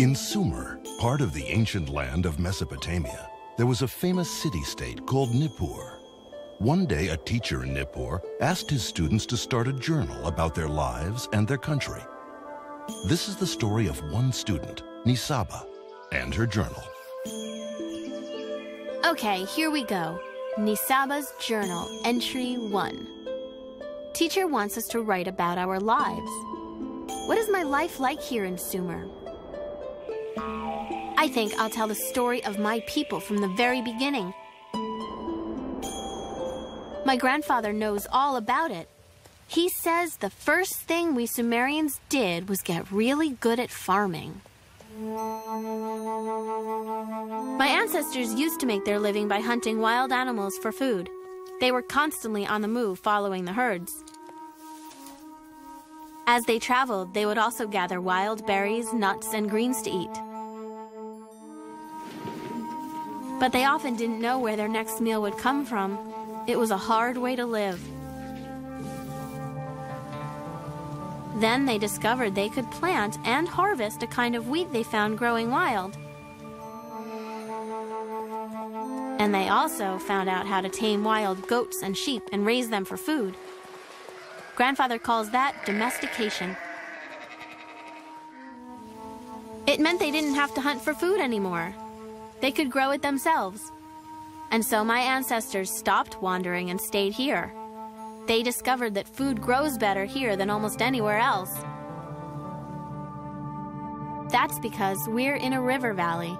In Sumer, part of the ancient land of Mesopotamia, there was a famous city-state called Nippur. One day, a teacher in Nippur asked his students to start a journal about their lives and their country. This is the story of one student, Nisaba, and her journal. Okay, here we go. Nisaba's Journal, Entry 1. Teacher wants us to write about our lives. What is my life like here in Sumer? I think I'll tell the story of my people from the very beginning. My grandfather knows all about it. He says the first thing we Sumerians did was get really good at farming. My ancestors used to make their living by hunting wild animals for food. They were constantly on the move following the herds. As they traveled, they would also gather wild berries, nuts, and greens to eat. But they often didn't know where their next meal would come from. It was a hard way to live. Then they discovered they could plant and harvest a kind of wheat they found growing wild. And they also found out how to tame wild goats and sheep and raise them for food. Grandfather calls that domestication. It meant they didn't have to hunt for food anymore. They could grow it themselves. And so my ancestors stopped wandering and stayed here. They discovered that food grows better here than almost anywhere else. That's because we're in a river valley.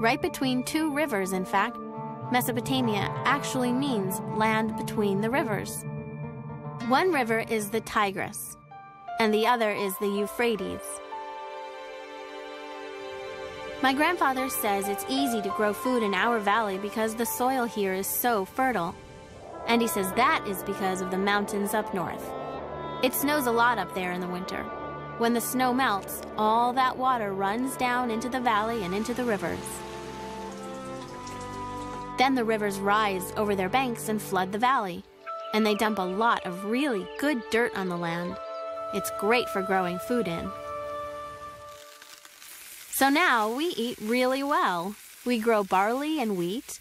Right between two rivers, in fact. Mesopotamia actually means land between the rivers. One river is the Tigris, and the other is the Euphrates. My grandfather says it's easy to grow food in our valley because the soil here is so fertile. And he says that is because of the mountains up north. It snows a lot up there in the winter. When the snow melts, all that water runs down into the valley and into the rivers. Then the rivers rise over their banks and flood the valley. And they dump a lot of really good dirt on the land. It's great for growing food in. So now we eat really well. We grow barley and wheat,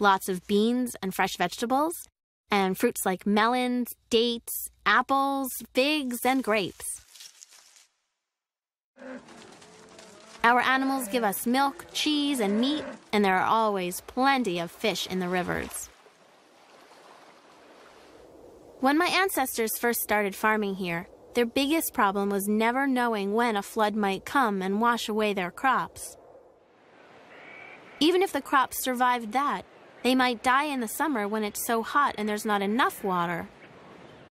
lots of beans and fresh vegetables, and fruits like melons, dates, apples, figs, and grapes. Our animals give us milk, cheese, and meat, and there are always plenty of fish in the rivers. When my ancestors first started farming here, their biggest problem was never knowing when a flood might come and wash away their crops. Even if the crops survived that, they might die in the summer when it's so hot and there's not enough water.